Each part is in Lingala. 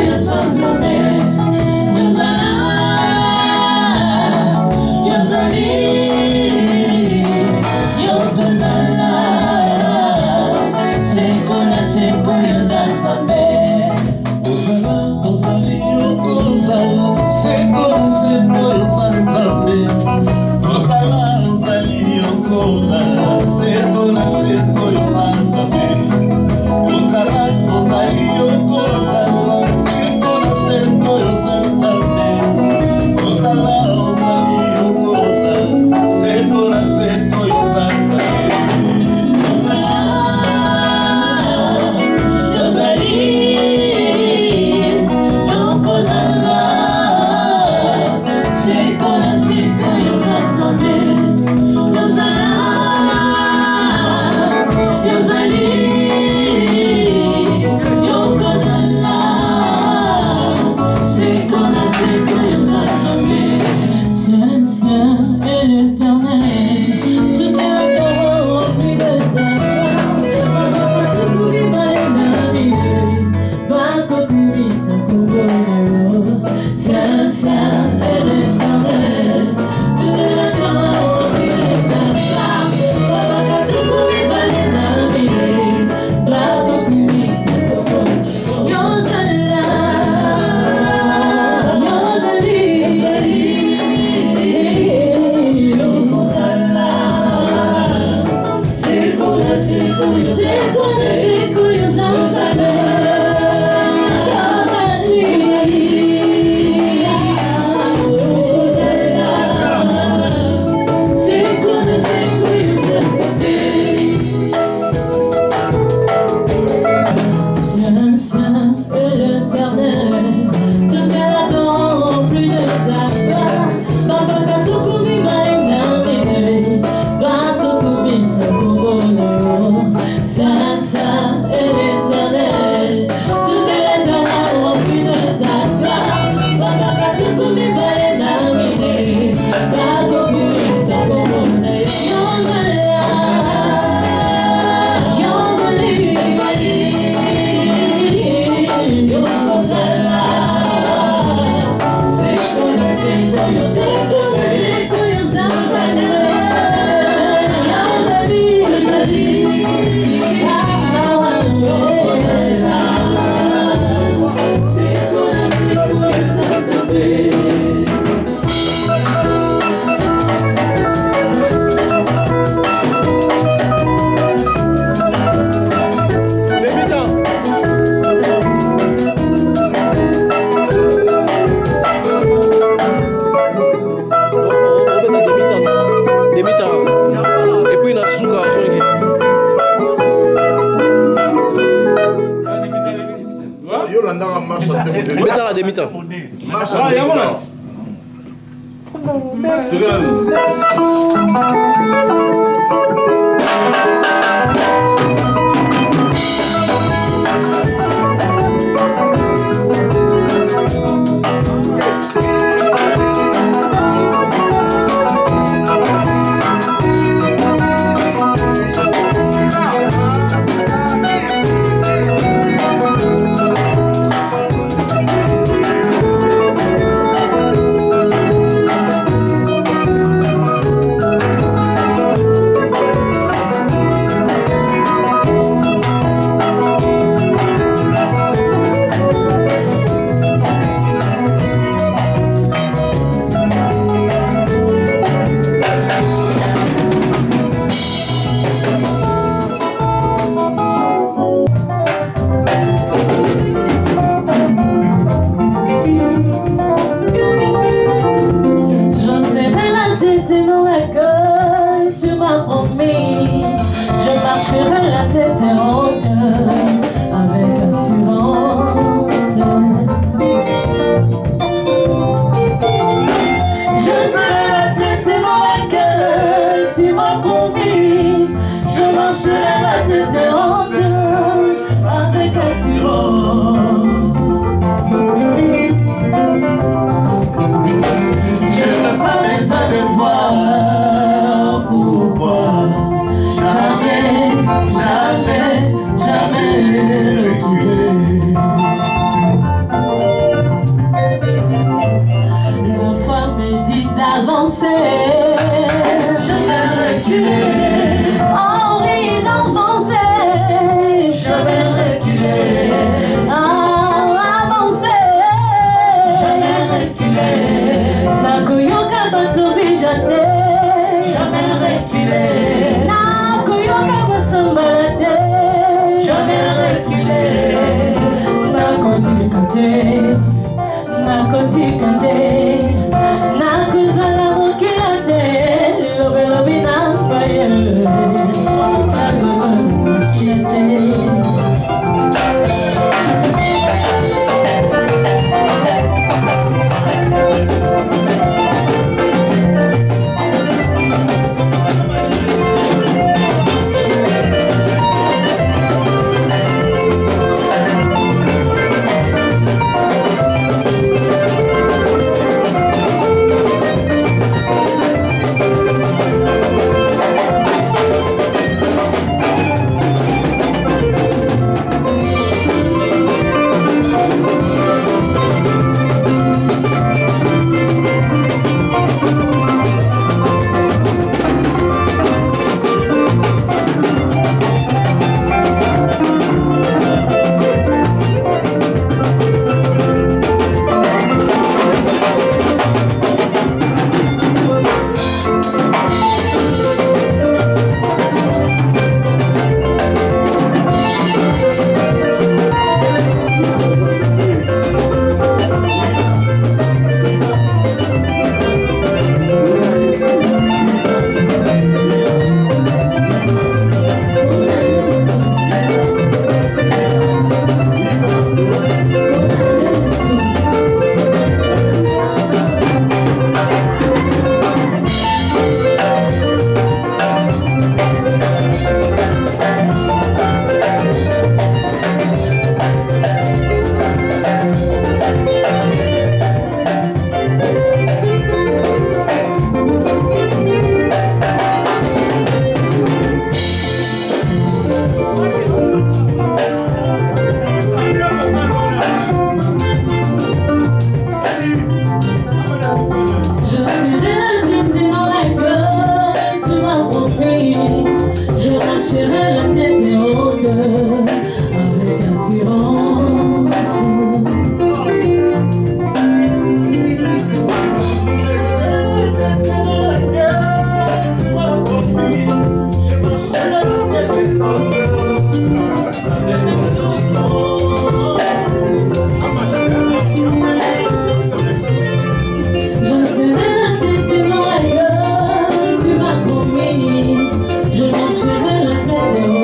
your sons of men. Lord.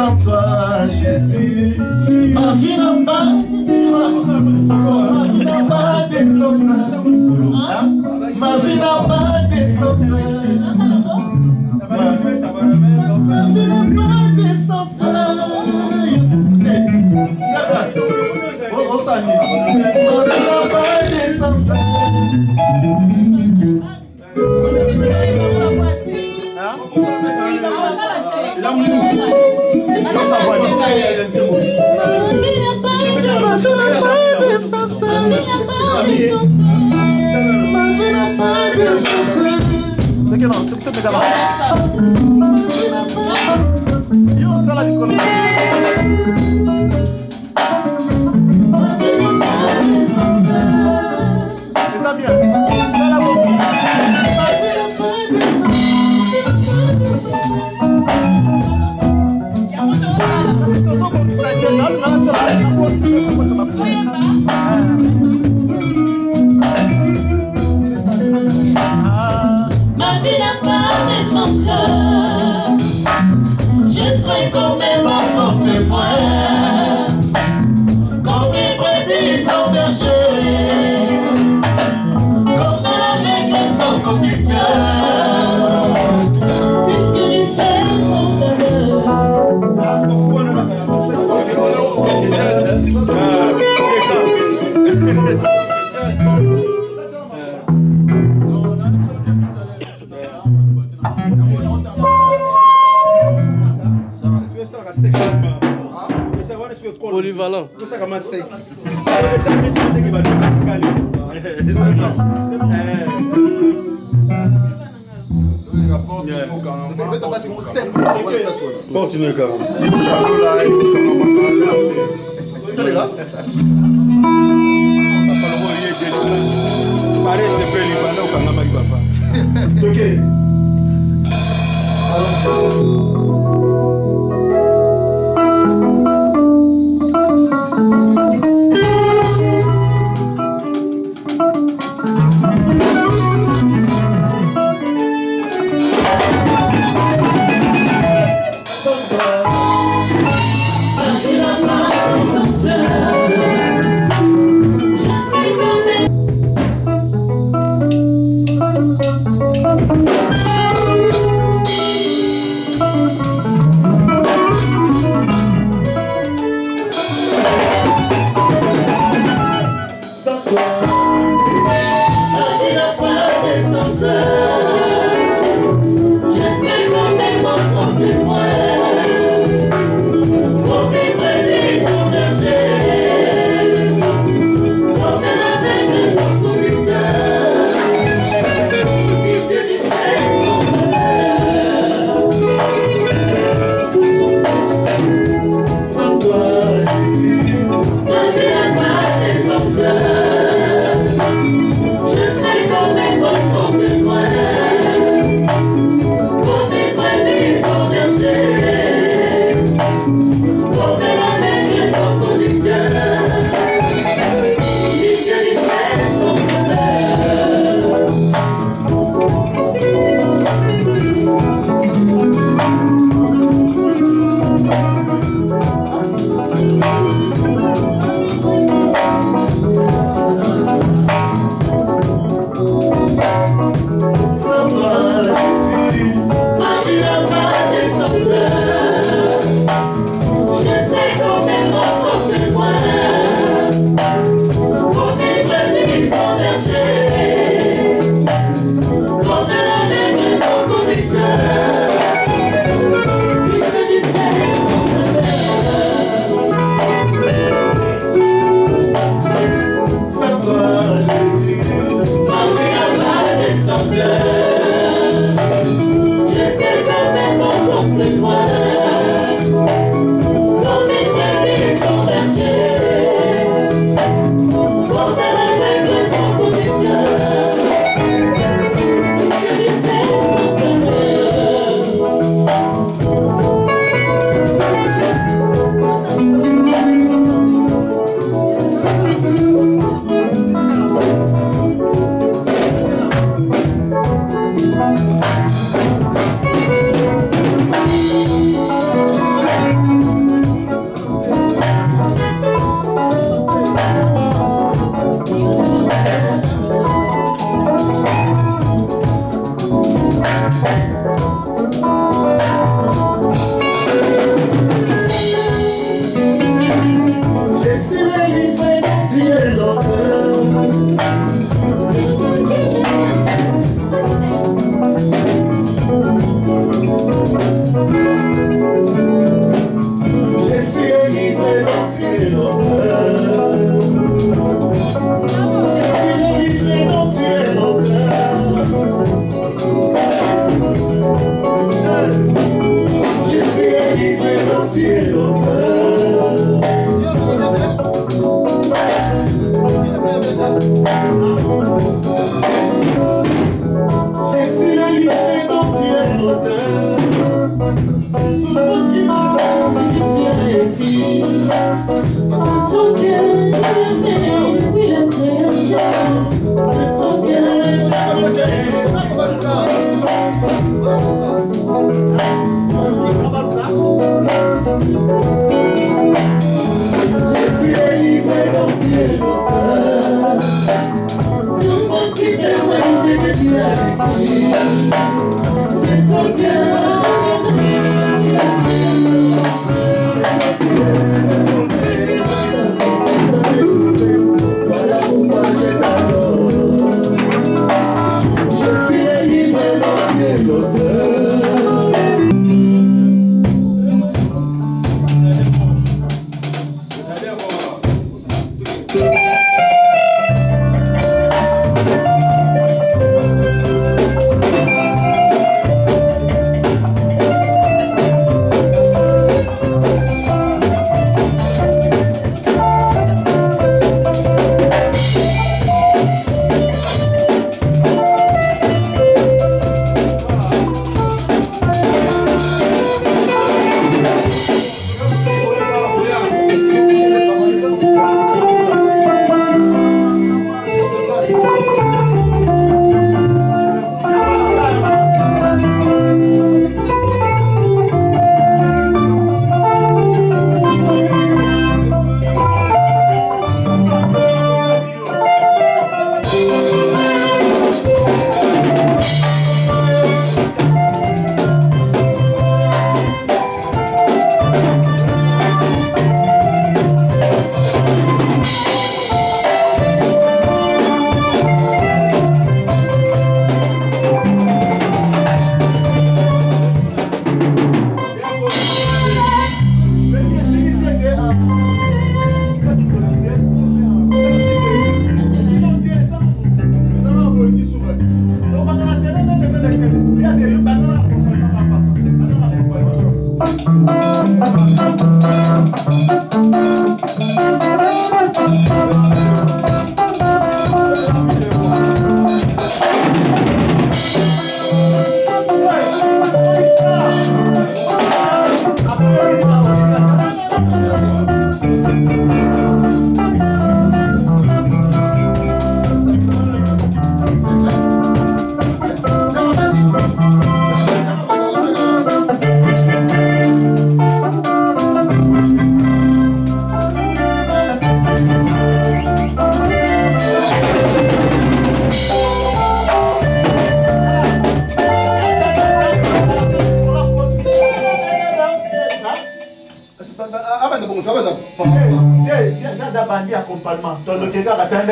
sans toi, Jésus. Ma vie n'a pas Ma vie n'a pas d'essence. Ma vie n'a pas d'essence. Ma vie n'a pas d'essence. Oh, oh, Ma vie n'a pas d'essence. L'amour. yo osala likolo seki porte parese mpe libanda okangamaki papa Yeah.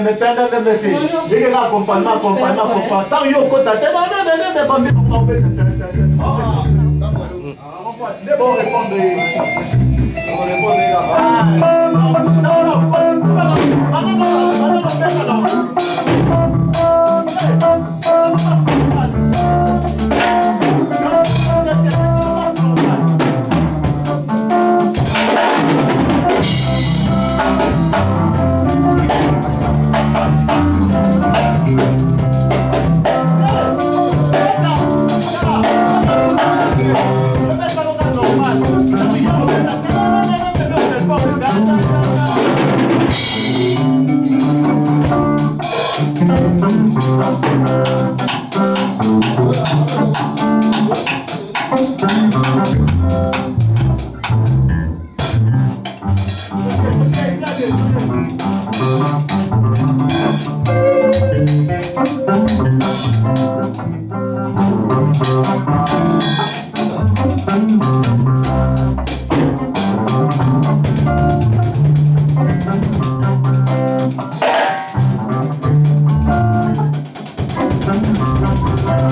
ndembe te ndembe te ndenge kaka accompagnement accompagnement accompagnement ntango yo okota te nanenene bambeka pambe nde borépondre borépondre kaka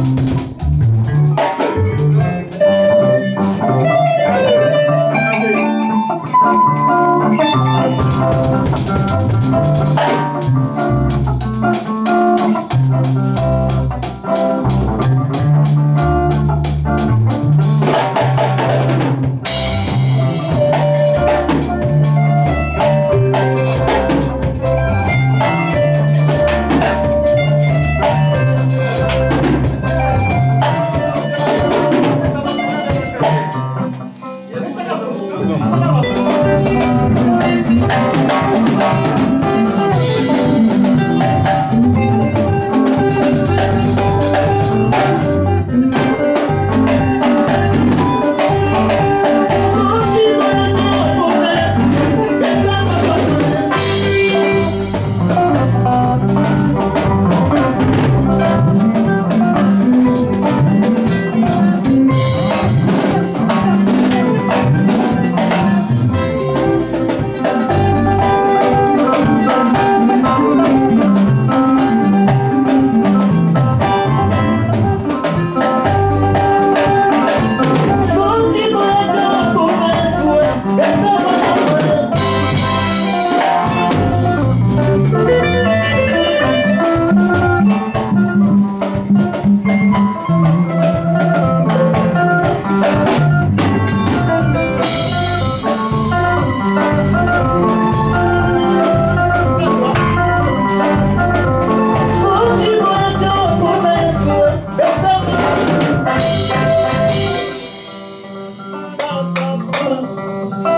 Thank you. pam, pam, pam.